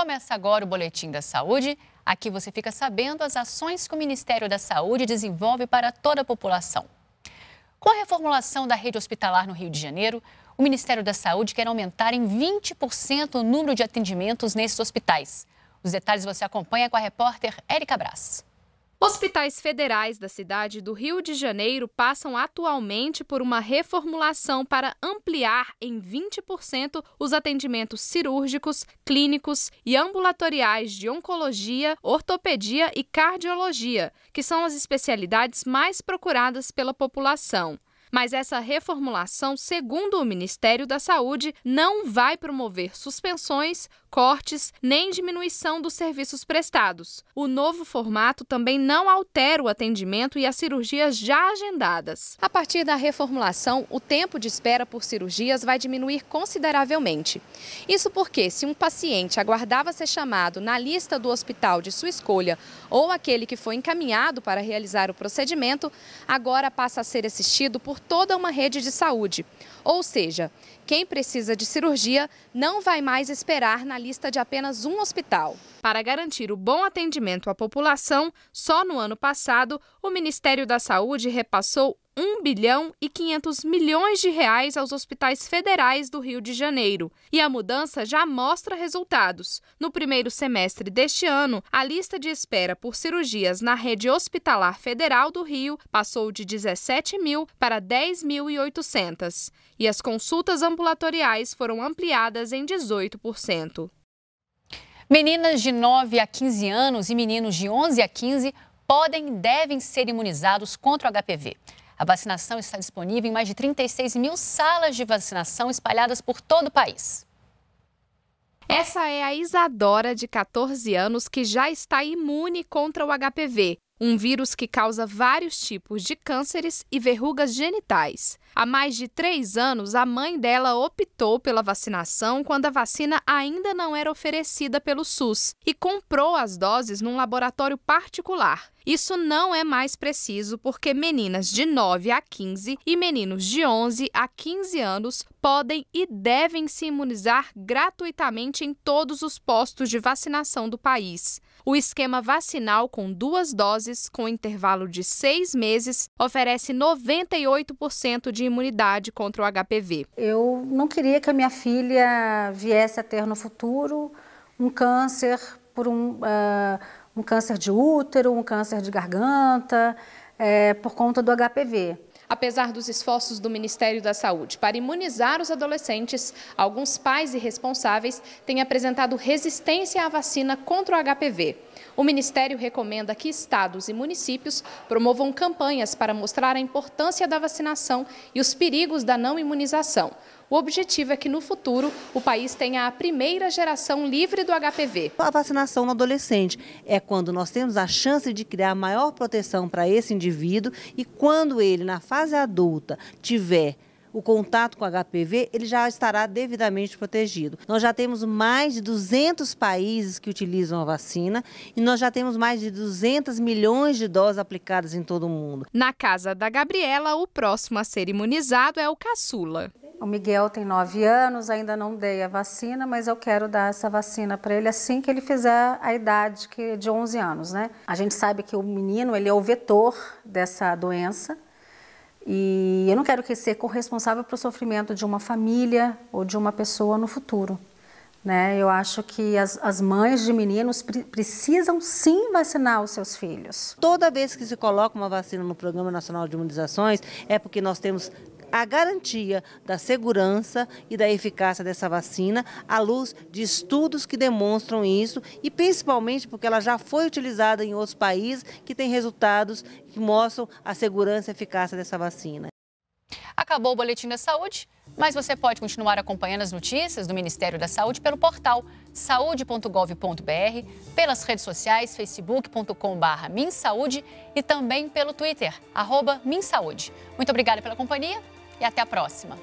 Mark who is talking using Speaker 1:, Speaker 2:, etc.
Speaker 1: Começa agora o Boletim da Saúde. Aqui você fica sabendo as ações que o Ministério da Saúde desenvolve para toda a população. Com a reformulação da rede hospitalar no Rio de Janeiro, o Ministério da Saúde quer aumentar em 20% o número de atendimentos nesses hospitais. Os detalhes você acompanha com a repórter Érica Braz.
Speaker 2: Hospitais federais da cidade do Rio de Janeiro passam atualmente por uma reformulação para ampliar em 20% os atendimentos cirúrgicos, clínicos e ambulatoriais de oncologia, ortopedia e cardiologia, que são as especialidades mais procuradas pela população. Mas essa reformulação, segundo o Ministério da Saúde, não vai promover suspensões, cortes nem diminuição dos serviços prestados. O novo formato também não altera o atendimento e as cirurgias já agendadas. A partir da reformulação, o tempo de espera por cirurgias vai diminuir consideravelmente. Isso porque, se um paciente aguardava ser chamado na lista do hospital de sua escolha ou aquele que foi encaminhado para realizar o procedimento, agora passa a ser assistido por toda uma rede de saúde. Ou seja, quem precisa de cirurgia não vai mais esperar na lista de apenas um hospital. Para garantir o bom atendimento à população, só no ano passado, o Ministério da Saúde repassou 1 bilhão e 500 milhões de reais aos hospitais federais do Rio de Janeiro. E a mudança já mostra resultados. No primeiro semestre deste ano, a lista de espera por cirurgias na rede hospitalar federal do Rio passou de 17 mil para 10.800. E as consultas ambulatoriais foram ampliadas em 18%.
Speaker 1: Meninas de 9 a 15 anos e meninos de 11 a 15 podem e devem ser imunizados contra o HPV. A vacinação está disponível em mais de 36 mil salas de vacinação espalhadas por todo o país.
Speaker 2: Essa é a Isadora, de 14 anos, que já está imune contra o HPV um vírus que causa vários tipos de cânceres e verrugas genitais. Há mais de três anos, a mãe dela optou pela vacinação quando a vacina ainda não era oferecida pelo SUS e comprou as doses num laboratório particular. Isso não é mais preciso porque meninas de 9 a 15 e meninos de 11 a 15 anos podem e devem se imunizar gratuitamente em todos os postos de vacinação do país. O esquema vacinal com duas doses, com intervalo de seis meses, oferece 98% de imunidade contra o HPV.
Speaker 3: Eu não queria que a minha filha viesse a ter no futuro um câncer por um. Uh um câncer de útero, um câncer de garganta, é, por conta do HPV.
Speaker 2: Apesar dos esforços do Ministério da Saúde para imunizar os adolescentes, alguns pais irresponsáveis têm apresentado resistência à vacina contra o HPV. O Ministério recomenda que estados e municípios promovam campanhas para mostrar a importância da vacinação e os perigos da não imunização. O objetivo é que no futuro o país tenha a primeira geração livre do HPV.
Speaker 4: A vacinação no adolescente é quando nós temos a chance de criar maior proteção para esse indivíduo e quando ele, na fase adulta, tiver o contato com HPV, ele já estará devidamente protegido. Nós já temos mais de 200 países que utilizam a vacina e nós já temos mais de 200 milhões de doses aplicadas em todo o mundo.
Speaker 2: Na casa da Gabriela, o próximo a ser imunizado é o caçula.
Speaker 3: O Miguel tem 9 anos, ainda não dei a vacina, mas eu quero dar essa vacina para ele assim que ele fizer a idade que de 11 anos, né? A gente sabe que o menino, ele é o vetor dessa doença, e eu não quero que ser corresponsável para o sofrimento de uma família ou de uma pessoa no futuro. Né? Eu acho que as, as mães de meninos pre precisam sim vacinar os seus filhos.
Speaker 4: Toda vez que se coloca uma vacina no Programa Nacional de Imunizações, é porque nós temos a garantia da segurança e da eficácia dessa vacina à luz de estudos que demonstram isso e principalmente porque ela já foi utilizada em outros países que têm resultados que mostram a segurança e eficácia dessa vacina.
Speaker 1: Acabou o Boletim da Saúde, mas você pode continuar acompanhando as notícias do Ministério da Saúde pelo portal saude.gov.br, pelas redes sociais facebook.com.br MinSaúde e também pelo Twitter, arroba MinSaúde. Muito obrigada pela companhia e até a próxima.